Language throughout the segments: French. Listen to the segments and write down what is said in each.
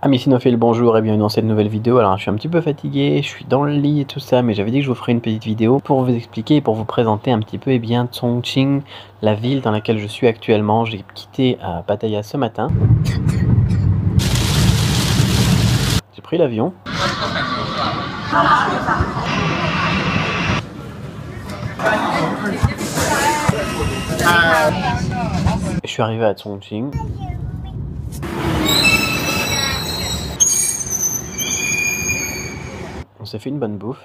Amis cinophiles, bonjour et bienvenue dans cette nouvelle vidéo. Alors je suis un petit peu fatigué, je suis dans le lit et tout ça, mais j'avais dit que je vous ferais une petite vidéo pour vous expliquer et pour vous présenter un petit peu eh bien Chongqing, la ville dans laquelle je suis actuellement. J'ai quitté euh, ce matin. J'ai pris l'avion. Je suis arrivé à Chongqing. S'est fait une bonne bouffe.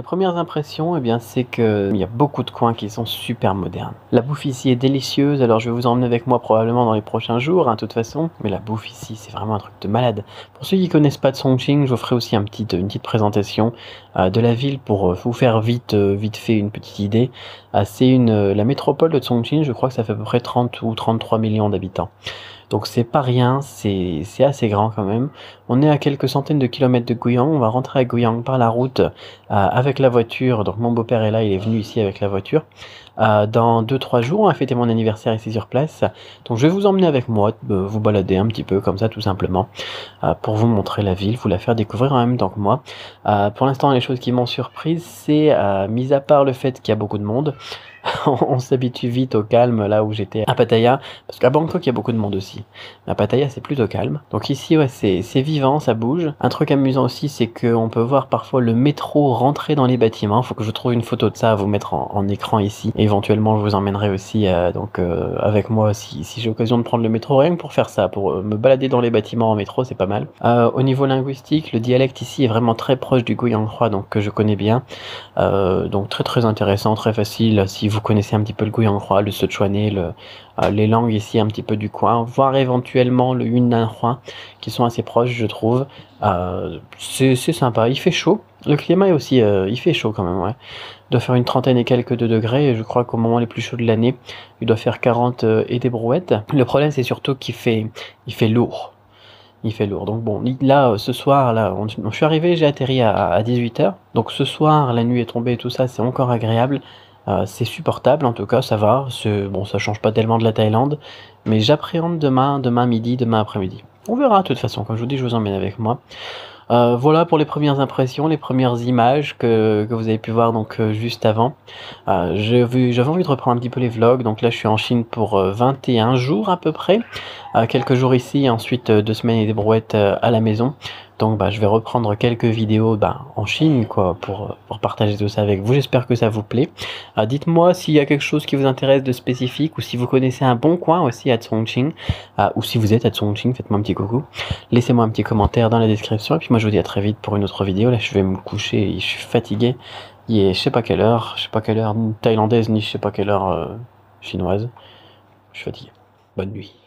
Les premières impressions, eh bien, c'est qu'il y a beaucoup de coins qui sont super modernes. La bouffe ici est délicieuse, alors je vais vous emmener avec moi probablement dans les prochains jours, hein, de toute façon. Mais la bouffe ici, c'est vraiment un truc de malade. Pour ceux qui connaissent pas de Songqing, je vous ferai aussi une petite présentation euh, de la ville pour euh, vous faire vite, euh, vite fait une petite idée. c'est une, la métropole de Songqing, je crois que ça fait à peu près 30 ou 33 millions d'habitants. Donc c'est pas rien, c'est assez grand quand même. On est à quelques centaines de kilomètres de Guyang, on va rentrer à Guyang par la route euh, avec la voiture. Donc mon beau-père est là, il est venu ici avec la voiture. Euh, dans 2-3 jours, on va fêter mon anniversaire ici sur place. Donc je vais vous emmener avec moi, euh, vous balader un petit peu comme ça tout simplement, pour vous montrer la ville, vous la faire découvrir en même temps que moi. pour l'instant, les choses qui m'ont surprise, c'est, mis à part le fait qu'il y a beaucoup de monde, on s'habitue vite au calme là où j'étais à Pattaya, parce qu'à Bangkok il y a beaucoup de monde aussi. Mais à Pattaya c'est plutôt calme. Donc ici ouais c'est vivant, ça bouge. Un truc amusant aussi c'est qu'on peut voir parfois le métro rentrer dans les bâtiments. Faut que je trouve une photo de ça à vous mettre en, écran ici. Éventuellement je vous emmènerai aussi euh, donc euh, avec moi si, j'ai l'occasion de prendre le métro rien que pour faire ça, pour euh, me balader dans les bâtiments en métro c'est pas mal. au niveau linguistique, le dialecte ici est vraiment très proche du Goyang-Hua donc que je connais bien. donc très très intéressant, très facile si vous connaissez un petit peu le Guyang-Hua, le Sichuanais, le, euh, les langues ici un petit peu du coin, voire éventuellement le Yunnan-Hua, qui sont assez proches, je trouve. Euh, c'est sympa, il fait chaud. Le climat est aussi, euh, il fait chaud quand même, ouais. Il doit faire une trentaine et quelques de degrés, et je crois qu'au moment les plus chauds de l'année, il doit faire 40 et des brouettes. Le problème, c'est surtout qu'il fait, il fait lourd il fait lourd. Donc bon, là, ce soir, là, je suis arrivé, j'ai atterri à, à 18h. Donc ce soir, la nuit est tombée et tout ça, c'est encore agréable. Euh, c'est supportable en tout cas, ça va. Bon, ça change pas tellement de la Thaïlande, mais j'appréhende demain, demain midi, demain après-midi. On verra de toute façon. Comme je vous dis, je vous emmène avec moi. Euh, voilà pour les premières impressions, les premières images que, vous avez pu voir donc euh, juste avant. J'avais envie de reprendre un petit peu les vlogs, donc là je suis en Chine pour 21 jours à peu près. quelques jours ici, ensuite deux semaines et des brouettes à la maison. Donc bah, je vais reprendre quelques vidéos bah, en Chine quoi, pour, partager tout ça avec vous. J'espère que ça vous plaît. Euh, dites-moi s'il y a quelque chose qui vous intéresse de spécifique ou si vous connaissez un bon coin aussi à Chongqing euh, ou si vous êtes à Chongqing, faites-moi un petit coucou. Laissez-moi un petit commentaire dans la description et puis moi je vous dis à très vite pour une autre vidéo. Là je vais me coucher, je suis fatigué. Il est je sais pas quelle heure, je sais pas quelle heure thaïlandaise ni je sais pas quelle heure euh, chinoise. Je suis fatigué. Bonne nuit.